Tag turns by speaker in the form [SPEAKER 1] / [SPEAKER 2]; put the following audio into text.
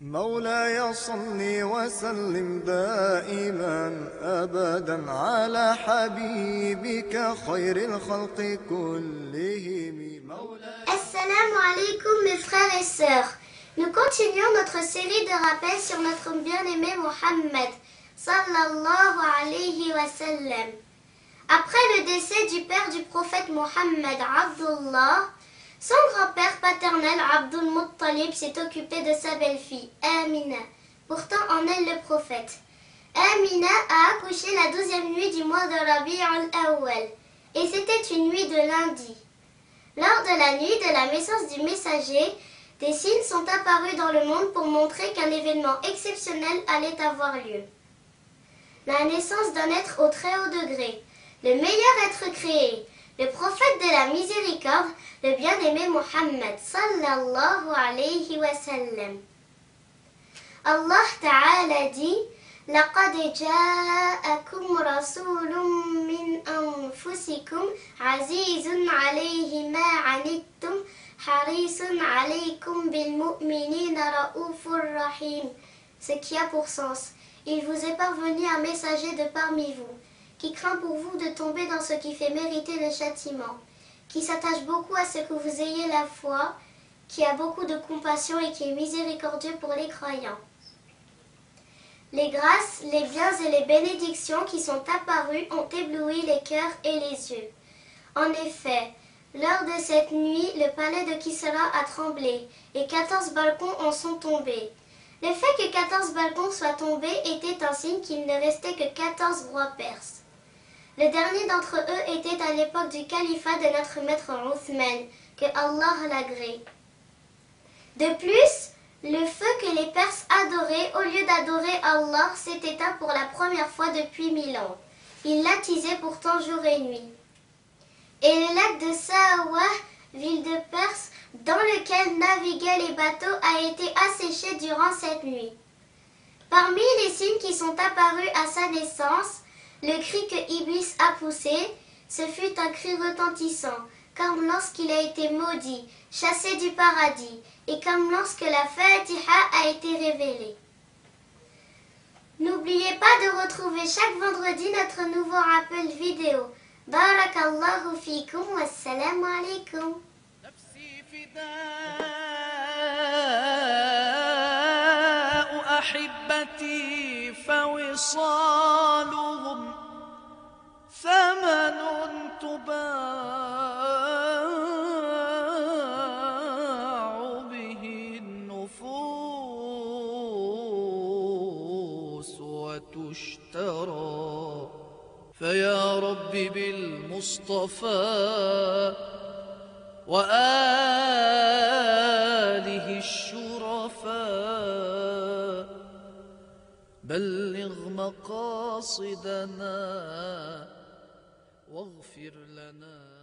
[SPEAKER 1] مولاي صل وسلم دائما ابدا على حبيبك خير الخلق كلهم
[SPEAKER 2] Assalamu alaikum mes frères et sœurs. Nous continuons notre série de rappels sur notre bien-aimé Mohammed sallallahu alayhi wa sallam. Après le décès du père du prophète Mohammed Abdullah, son grand-père paternel Abdul Muttalib s'est occupé de sa belle-fille Amina, portant en elle le prophète. Amina a accouché la douzième nuit du mois de Rabi' al-Awwal et c'était une nuit de lundi. Lors de la nuit de la naissance du messager, des signes sont apparus dans le monde pour montrer qu'un événement exceptionnel allait avoir lieu. La naissance d'un être au très haut degré, le meilleur être créé, le prophète de la miséricorde, le bien-aimé Mohammed sallallahu alayhi wa sallam. Allah Ta'ala dit لقد جاءكم رسول من أنفسكم عزيز عليه ما عنتم حريص عليكم بالمؤمنين رؤوف رحيم Ce qui a pour sens, il vous est parvenu un messager de parmi vous, qui craint pour vous de tomber dans ce qui fait mériter le châtiment, qui s'attache beaucoup à ce que vous ayez la foi, qui a beaucoup de compassion et qui est miséricordieux pour les croyants. Les grâces, les biens et les bénédictions qui sont apparues ont ébloui les cœurs et les yeux. En effet, lors de cette nuit, le palais de Kisra a tremblé et quatorze balcons en sont tombés. Le fait que quatorze balcons soient tombés était un signe qu'il ne restait que quatorze rois perses. Le dernier d'entre eux était à l'époque du califat de notre maître Othman, que Allah l'agrée. De plus, le feu que les Perses adoraient, au lieu d'adorer Allah, s'est éteint pour la première fois depuis mille ans. Ils l'attisaient pourtant jour et nuit. Et le lac de Saouah, ville de Perse, dans lequel naviguaient les bateaux, a été asséché durant cette nuit. Parmi les signes qui sont apparus à sa naissance, le cri que Iblis a poussé, ce fut un cri retentissant, comme lorsqu'il a été maudit, chassé du paradis, et comme lorsque la Fatiha a été révélée. N'oubliez pas de retrouver chaque vendredi notre nouveau rappel vidéo. Barakallahu fikum wassalamu alaikum.
[SPEAKER 3] نفسي فداء أحبتي فوصالهم ثمن تباع به النفوس وتشترى. فيا رب بالمصطفى وآله بلغ مقاصدنا واغفر لنا